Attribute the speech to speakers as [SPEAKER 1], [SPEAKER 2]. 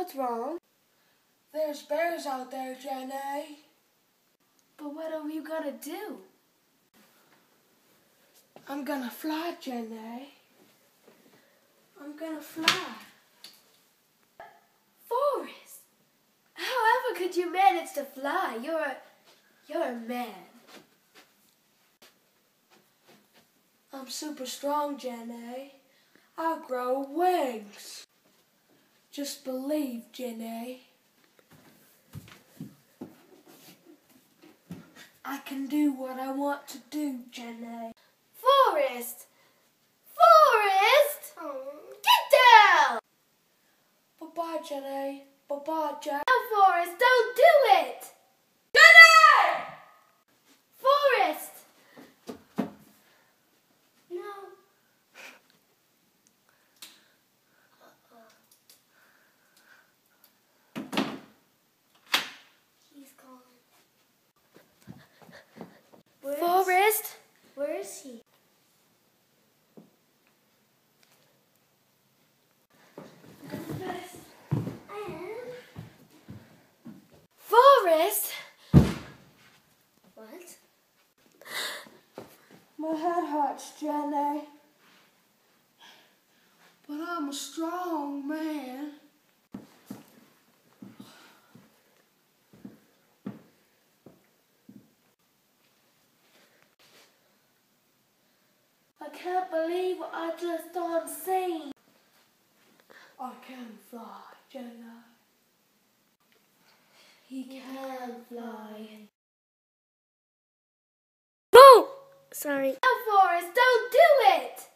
[SPEAKER 1] What's wrong?
[SPEAKER 2] There's bears out there, Jenny.
[SPEAKER 1] But what are you gonna do?
[SPEAKER 2] I'm gonna fly, Jenny. I'm gonna fly.
[SPEAKER 1] Forrest! However could you manage to fly? You're a, you're a man.
[SPEAKER 2] I'm super strong, Jenny. I'll grow wings. Just believe, Jenny. I can do what I want to do, Jenny.
[SPEAKER 1] Forest, Forrest! Get down!
[SPEAKER 2] Bye-bye, Jenny. Bye-bye, Jack.
[SPEAKER 1] No, Forrest, don't do it!
[SPEAKER 2] Jenny!
[SPEAKER 1] Forrest! No. He's gone. Where is-
[SPEAKER 3] Forrest?
[SPEAKER 1] Where is he? Forrest! What?
[SPEAKER 2] My head hurts, Jenny. But I'm a strong man.
[SPEAKER 1] Can't believe what I just done seen.
[SPEAKER 2] I can fly, Jenny.
[SPEAKER 1] He can fly.
[SPEAKER 3] No! Sorry.
[SPEAKER 1] No, Forrest, don't do it!